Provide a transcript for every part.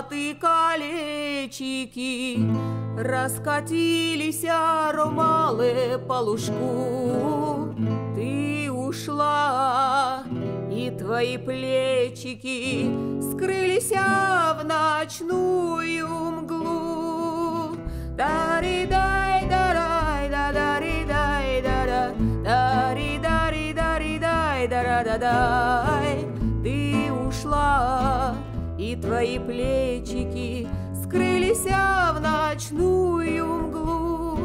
золотые колечики, Раскатились аромалы по лужку. Ты ушла, и твои плечики Скрылись в ночную мглу. Дари-дай, дарай, да дари дай да дари дари дари дай да да и твои плечики скрылись в ночную мглу.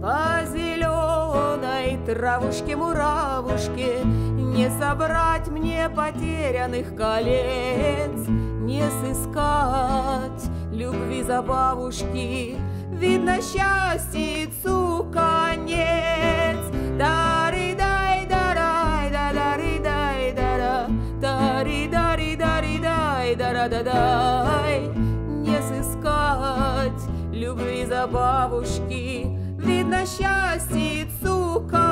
По зеленой травушке-муравушке Не собрать мне потерянных колец, Не сыскать любви за бабушки, Видно, счастьицу конец. Дай дара да дай Не сыскать любви за бабушки, Видно, счастьицу конец.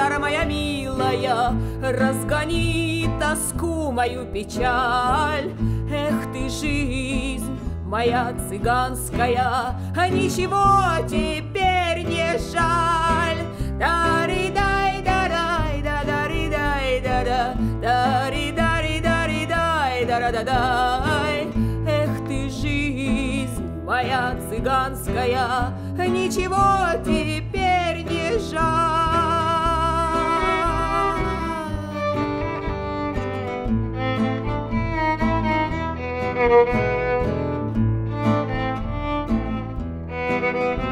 Гитара моя милая, Разгони тоску мою печаль. Эх ты, жизнь моя цыганская, а Ничего теперь не жаль. Дари дай дарай да дари дай да да дари дари дари дай да да да дай Эх ты, жизнь моя цыганская, Ничего теперь не жаль. Thank you.